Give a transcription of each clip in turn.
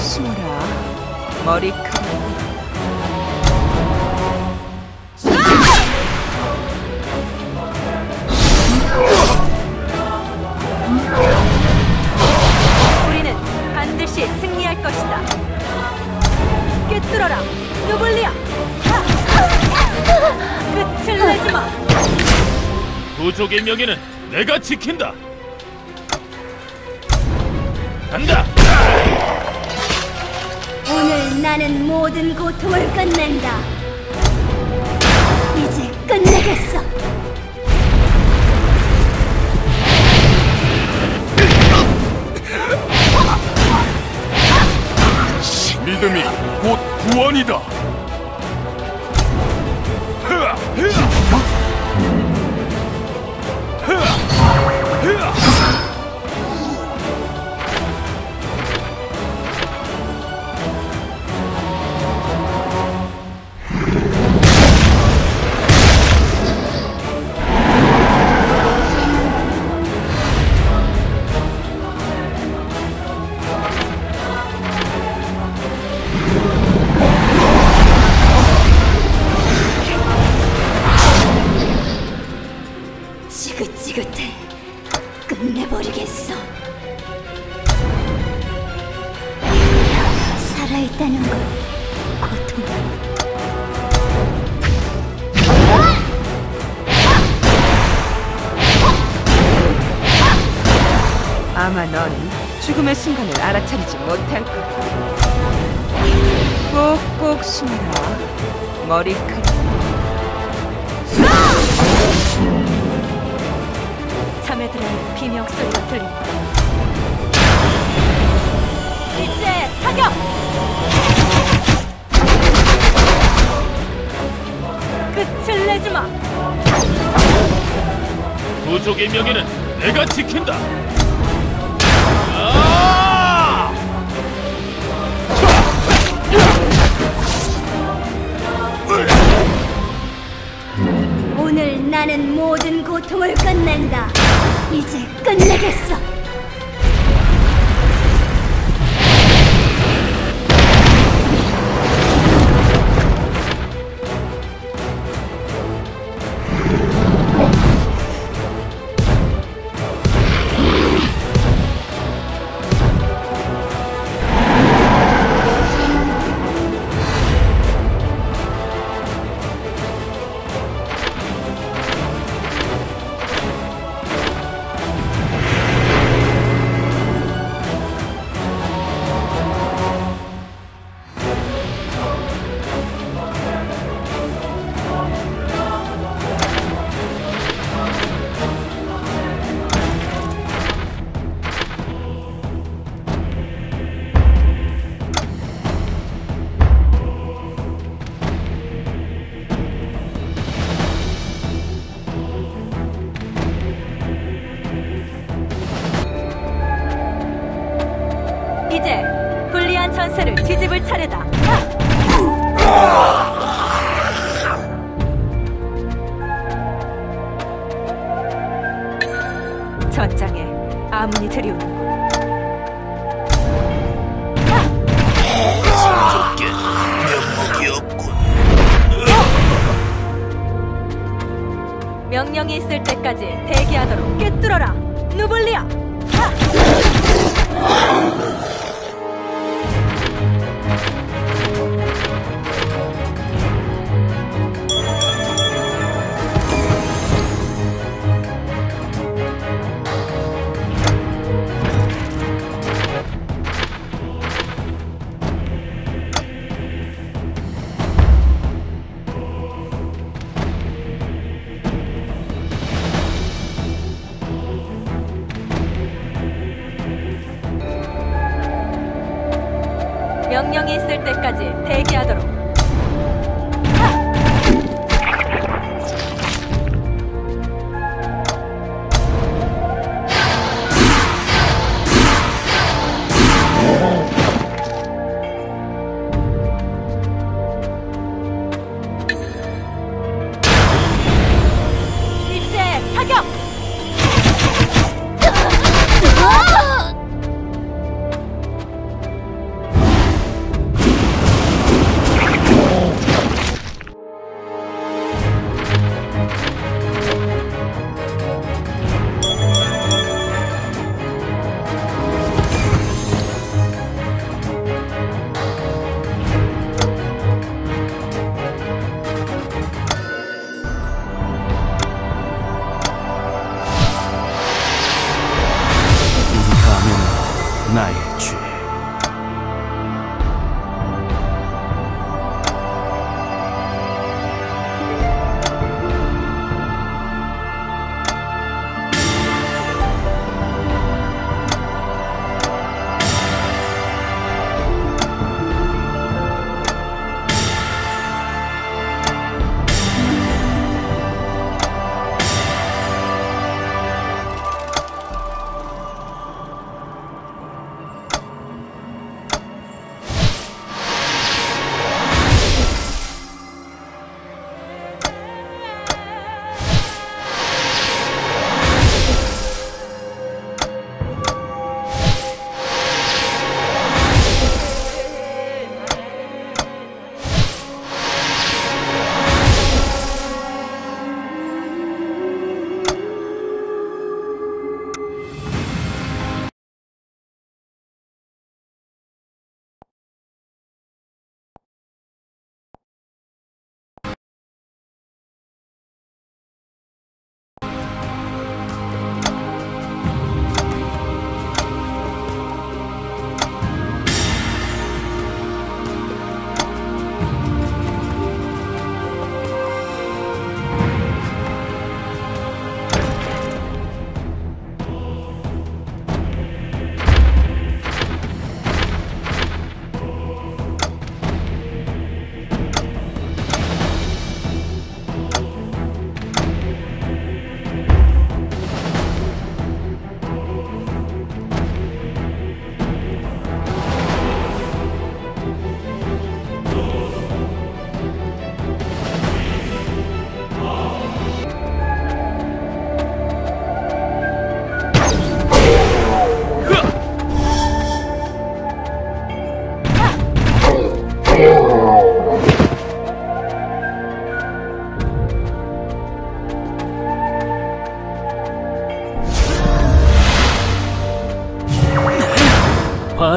숨어라. 머리카락. 우리는 반드시 승리할 것이다. 꿰뚫어라, 누블리야. 끝을 내지 마. 부족의 명예는 내가 지킨다. 간다. 나는 모든 고통을 끝낸다. 이제 끝내겠어. 믿음이 곧 구원이다. 아마 넌 죽음의 순간을 알아차리지 못할 거야. 꼭꼭 숨어라. 머리카락. 자매들의 비명 소리가 들린다. 이제 타격! 끝을 내지 마. 부족의 명예는 내가 지킨다. 나는 모든 고통을 끝낸다. 이제 끝내겠어. 전장에 아문이 들이오는군. 신속게 면목이. 명령이 있을 때까지 대기하도록 꿰뚫어라, 누블리야. 하!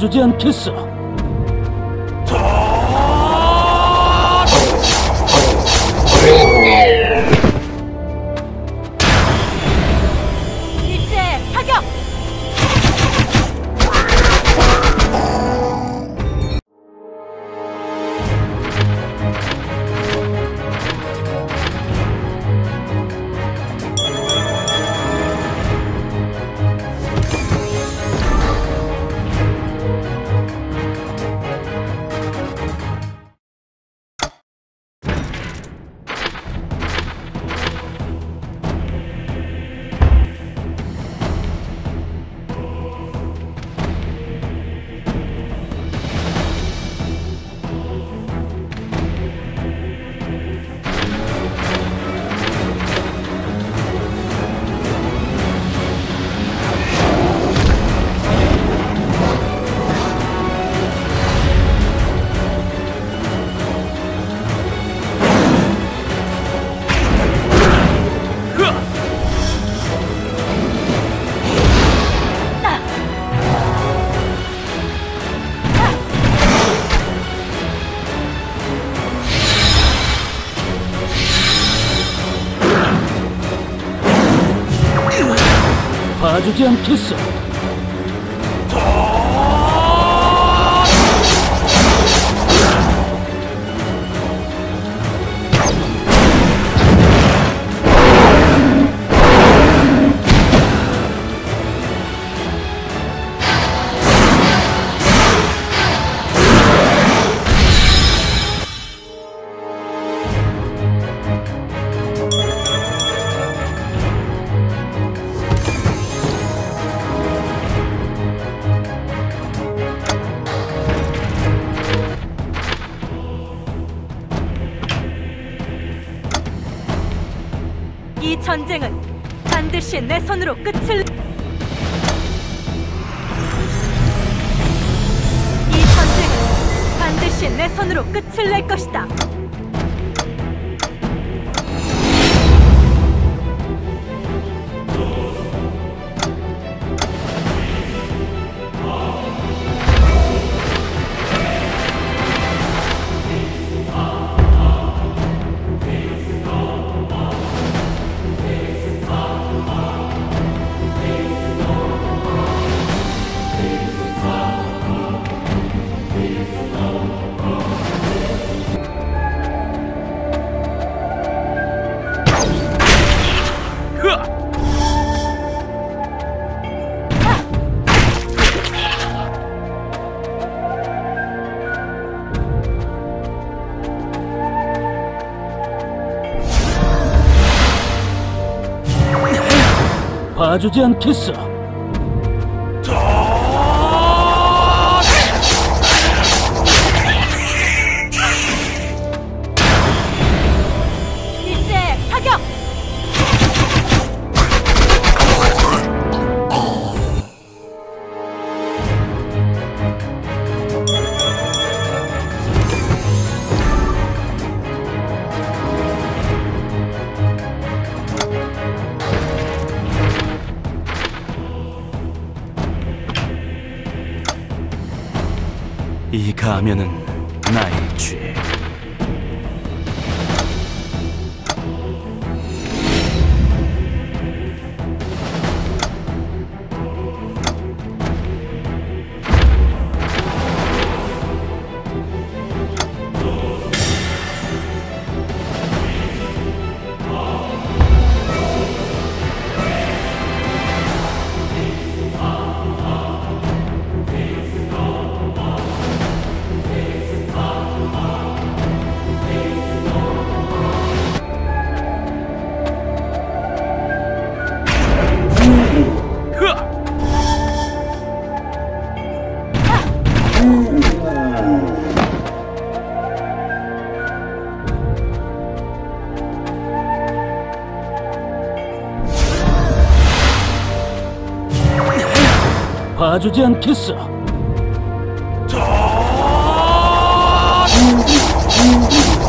봐주지 않겠어. 봐주지 않 내 손으로 끝을 이 전쟁은 반드시 내 손으로 끝을 낼 것이다. 봐주지 않겠어. 이 가면은 나의 죄. 봐주지 않겠어. 일제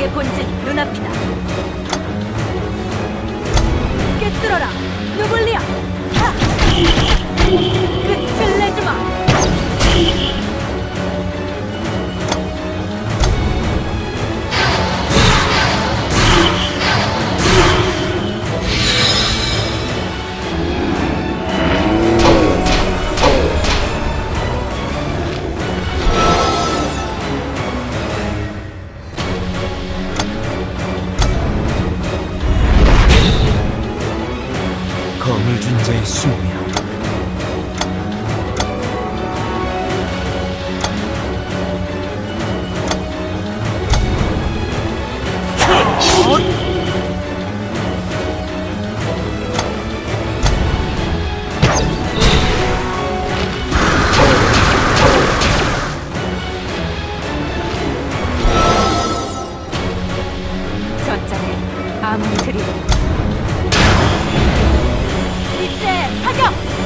적의 본진 눈앞이다. 숙명 전장에 아무리 그리도 이제